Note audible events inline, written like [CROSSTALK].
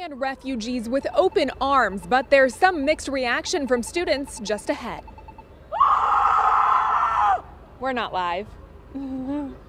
Afghan refugees with open arms, but there's some mixed reaction from students just ahead. We're not live. [LAUGHS]